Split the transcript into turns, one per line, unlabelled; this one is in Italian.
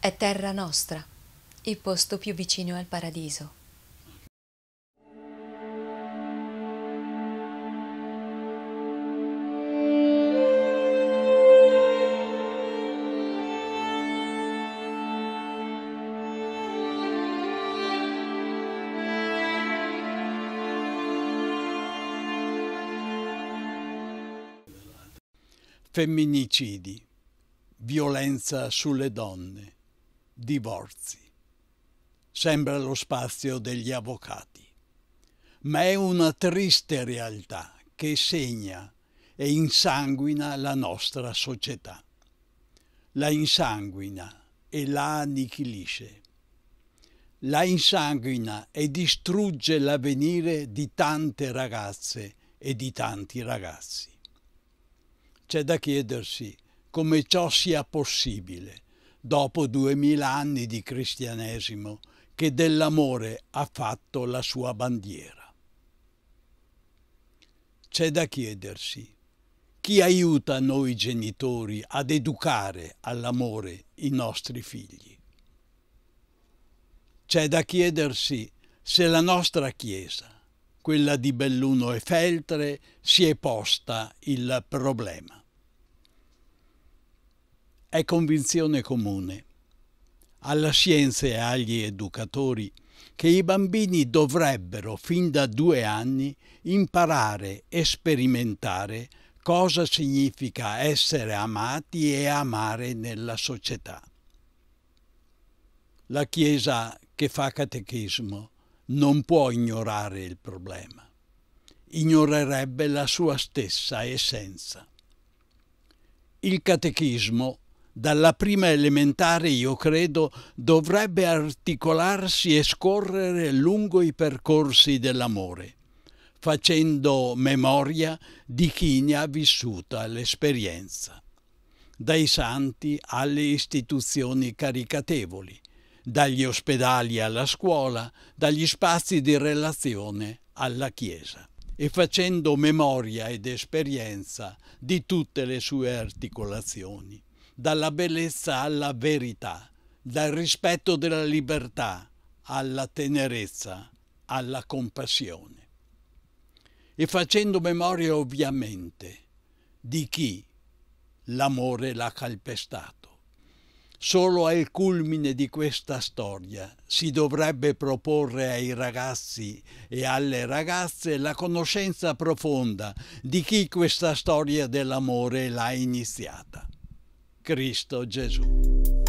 è terra nostra, il posto più vicino al paradiso.
Femminicidi, violenza sulle donne, divorzi. Sembra lo spazio degli avvocati, ma è una triste realtà che segna e insanguina la nostra società. La insanguina e la annichilisce. La insanguina e distrugge l'avvenire di tante ragazze e di tanti ragazzi c'è da chiedersi come ciò sia possibile dopo duemila anni di cristianesimo che dell'amore ha fatto la sua bandiera. C'è da chiedersi chi aiuta noi genitori ad educare all'amore i nostri figli. C'è da chiedersi se la nostra Chiesa, quella di Belluno e Feltre, si è posta il problema. È convinzione comune alla scienza e agli educatori che i bambini dovrebbero fin da due anni imparare e sperimentare cosa significa essere amati e amare nella società. La Chiesa che fa catechismo non può ignorare il problema, ignorerebbe la sua stessa essenza. Il catechismo dalla prima elementare, io credo, dovrebbe articolarsi e scorrere lungo i percorsi dell'amore, facendo memoria di chi ne ha vissuta l'esperienza, dai santi alle istituzioni caricatevoli, dagli ospedali alla scuola, dagli spazi di relazione alla Chiesa e facendo memoria ed esperienza di tutte le sue articolazioni dalla bellezza alla verità, dal rispetto della libertà alla tenerezza, alla compassione. E facendo memoria ovviamente di chi l'amore l'ha calpestato. Solo al culmine di questa storia si dovrebbe proporre ai ragazzi e alle ragazze la conoscenza profonda di chi questa storia dell'amore l'ha iniziata. Cristo Gesù.